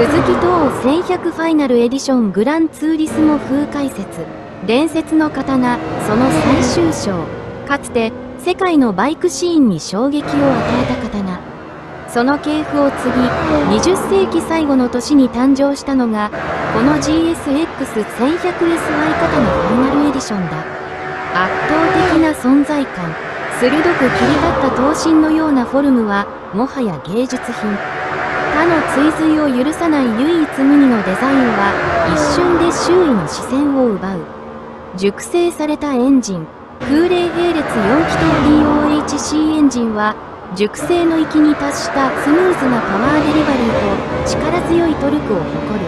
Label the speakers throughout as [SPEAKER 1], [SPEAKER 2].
[SPEAKER 1] 鈴木等1100ファイナルエディショングランツーリスモ風解説伝説の刀その最終章。かつて世界のバイクシーンに衝撃を与えた刀。その系譜を継ぎ20世紀最後の年に誕生したのがこの GSX1100SY 刀ファイナルエディションだ。圧倒的な存在感鋭く切り立った刀身のようなフォルムはもはや芸術品。他の追随を許さない唯一無二のデザインは一瞬で周囲の視線を奪う。熟成されたエンジン。空冷並列4気筒 DOHC エンジンは熟成の域に達したスムーズなパワーデリバリーと力強いトルクを誇る。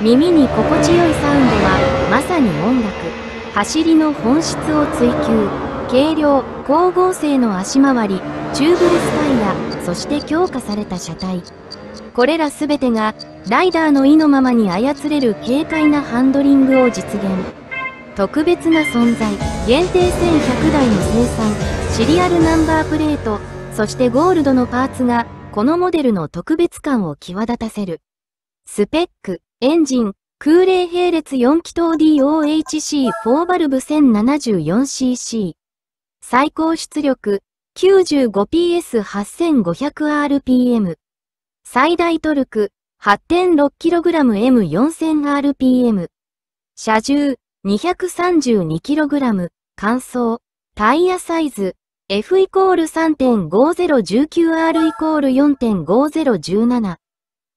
[SPEAKER 1] 耳に心地よいサウンドはまさに音楽。走りの本質を追求。軽量光合成の足回りチューブレスタイヤそして強化された車体。これら全てがライダーの意のままに操れる軽快なハンドリングを実現。特別な存在。限定1100台の生産。シリアルナンバープレート。そしてゴールドのパーツがこのモデルの特別感を際立たせる。スペック。エンジン。空冷並列。4気筒 DOHC4 バルブ 1074cc 最高出力。95PS8500rpm 最大トルク 8.6kgm4000rpm 車重 232kg 乾燥タイヤサイズ F イコール 3.5019R イコール4.5017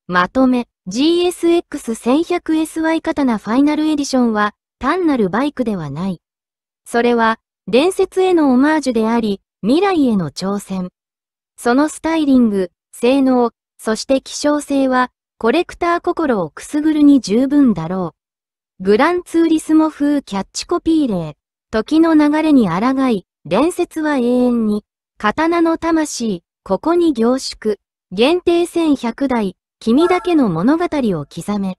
[SPEAKER 1] まとめ GSX1100SY 刀ファイナルエディションは単なるバイクではない。それは伝説へのオマージュであり未来への挑戦。そのスタイリング、性能、そして希少性はコレクター心をくすぐるに十分だろう。グランツーリスモ風キャッチコピー例。時の流れに抗い、伝説は永遠に。刀の魂、ここに凝縮。限定1100台、君だけの物語を刻め。